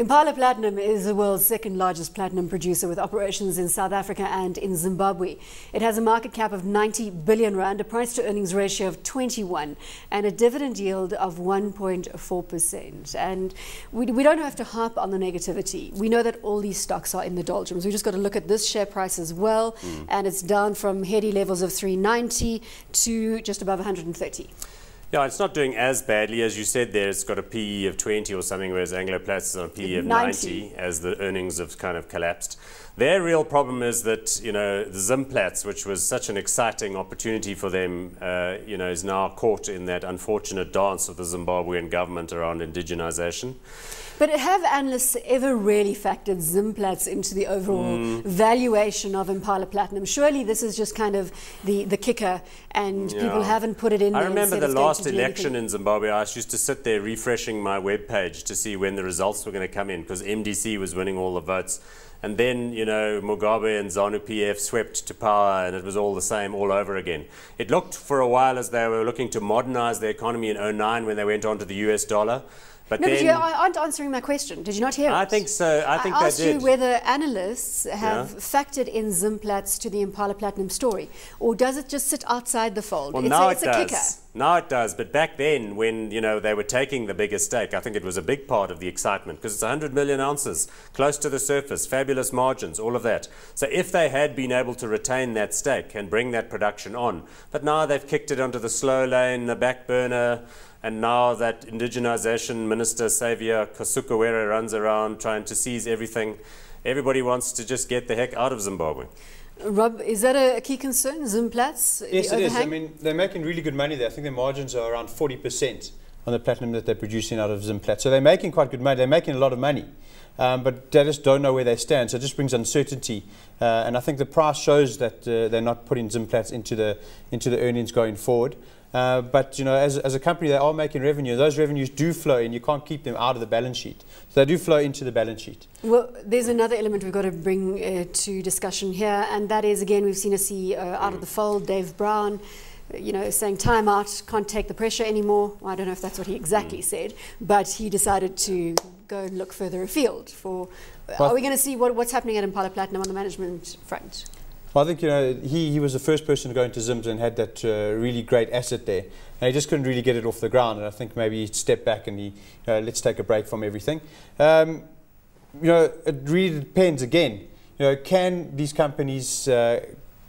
Impala Platinum is the world's second largest platinum producer with operations in South Africa and in Zimbabwe. It has a market cap of 90 billion rand, a price to earnings ratio of 21, and a dividend yield of 1.4%. And we, we don't have to harp on the negativity. We know that all these stocks are in the doldrums. We just got to look at this share price as well, mm. and it's down from heady levels of 390 to just above 130. Yeah, it's not doing as badly as you said there. It's got a PE of 20 or something, whereas Anglo is on a PE of 90. 90 as the earnings have kind of collapsed. Their real problem is that, you know, the Zimplats, which was such an exciting opportunity for them, uh, you know, is now caught in that unfortunate dance of the Zimbabwean government around indigenization. But have analysts ever really factored Zimplats into the overall mm. valuation of Impala Platinum? Surely this is just kind of the, the kicker and yeah. people haven't put it in I remember the last election in Zimbabwe, I used to sit there refreshing my web page to see when the results were going to come in because MDC was winning all the votes. And then, you know, Mugabe and ZANU-PF swept to power and it was all the same all over again. It looked for a while as they were looking to modernize the economy in 09 when they went on to the US dollar. But no, but you aren't answering my question. Did you not hear I think so. I think I asked you whether analysts have yeah. factored in Zimplats to the Impala Platinum story, or does it just sit outside the fold? Well, it's now a, it does. Now it does. But back then, when you know they were taking the biggest stake, I think it was a big part of the excitement because it's 100 million ounces, close to the surface, fabulous margins, all of that. So if they had been able to retain that stake and bring that production on, but now they've kicked it onto the slow lane, the back burner. And now that indigenization minister, Saviour Kasukuwere, runs around trying to seize everything, everybody wants to just get the heck out of Zimbabwe. Rob, is that a key concern, Zimplats? Yes, it is. I mean, they're making really good money there. I think their margins are around 40% on the platinum that they're producing out of Zimplats. So they're making quite good money. They're making a lot of money. Um, but they just don't know where they stand. So it just brings uncertainty. Uh, and I think the price shows that uh, they're not putting Zimplats into the, into the earnings going forward. Uh, but you know, as, as a company, they are making revenue. Those revenues do flow, and you can't keep them out of the balance sheet. So they do flow into the balance sheet. Well, there's another element we've got to bring uh, to discussion here, and that is again, we've seen a CEO out of the fold, Dave Brown. You know, saying time out, can't take the pressure anymore. Well, I don't know if that's what he exactly mm. said, but he decided to go and look further afield. For well, are we going to see what, what's happening at Impala Platinum on the management front? Well, I think you know he, he was the first person to go into Zims and had that uh, really great asset there, and he just couldn't really get it off the ground. And I think maybe he stepped back and he uh, let's take a break from everything. Um, you know, it really depends. Again, you know, can these companies uh,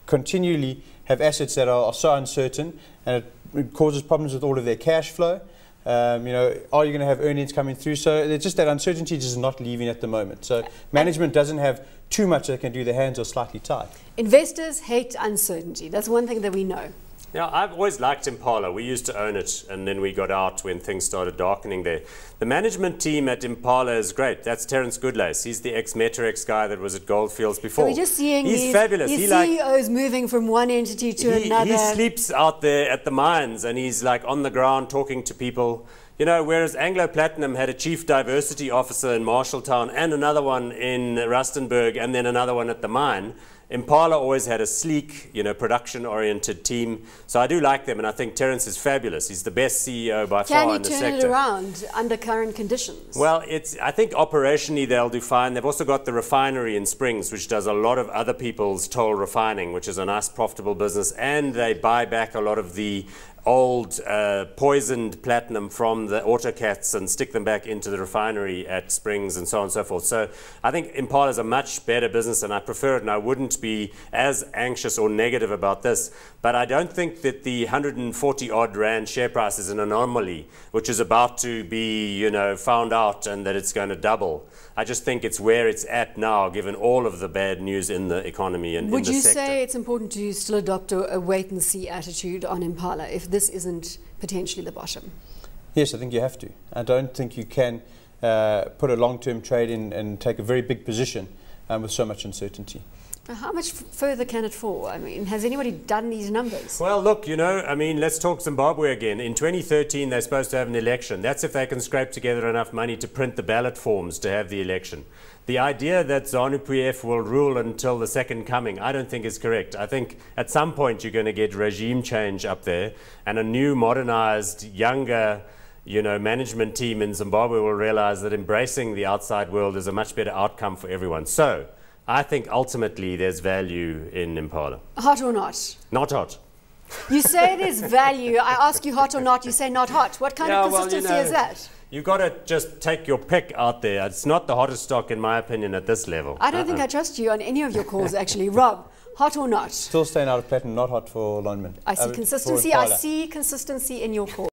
continually have assets that are, are so uncertain and it, causes problems with all of their cash flow? Um, you know, are you going to have earnings coming through? So it's just that uncertainty is not leaving at the moment. So management doesn't have too much they can do. Their hands are slightly tied. Investors hate uncertainty. That's one thing that we know. Yeah, I've always liked Impala. We used to own it, and then we got out when things started darkening there. The management team at Impala is great. That's Terence Goodlace. He's the ex-Metorex guy that was at Goldfields before. So we're just seeing He's these, fabulous. These he CEOs like, moving from one entity to he, another. He sleeps out there at the mines, and he's like on the ground talking to people. You know, whereas Anglo Platinum had a chief diversity officer in Marshalltown and another one in Rustenburg and then another one at the mine, Impala always had a sleek, you know, production-oriented team. So I do like them, and I think Terence is fabulous. He's the best CEO by Can far in the sector. Can he turn it around under current conditions? Well, it's. I think operationally they'll do fine. They've also got the refinery in Springs, which does a lot of other people's toll refining, which is a nice profitable business, and they buy back a lot of the old uh, poisoned platinum from the autocats and stick them back into the refinery at Springs and so on and so forth. So I think Impala is a much better business and I prefer it and I wouldn't be as anxious or negative about this. But I don't think that the 140 odd Rand share price is an anomaly, which is about to be, you know, found out and that it's going to double. I just think it's where it's at now, given all of the bad news in the economy and Would in the sector. Would you say it's important to still adopt a, a wait and see attitude on Impala if this isn't potentially the bottom? Yes, I think you have to. I don't think you can uh, put a long-term trade in and take a very big position um, with so much uncertainty. How much further can it fall? I mean, has anybody done these numbers? Well, look, you know, I mean, let's talk Zimbabwe again. In 2013, they're supposed to have an election. That's if they can scrape together enough money to print the ballot forms to have the election. The idea that ZANU-PF will rule until the second coming, I don't think is correct. I think at some point you're going to get regime change up there and a new, modernized, younger, you know, management team in Zimbabwe will realize that embracing the outside world is a much better outcome for everyone. So I think ultimately there's value in Impala. Hot or not? Not hot. You say there's value. I ask you hot or not, you say not hot. What kind Yeah, of well, you consistency know, is that? You got to just take your pick out there. It's not the hottest stock, in my opinion, at this level. I don't think I trust you on any of your calls, actually. Rob, hot or not? Still staying out of platinum, not hot for Lonmin. I see Uh, consistency. I see consistency in your call.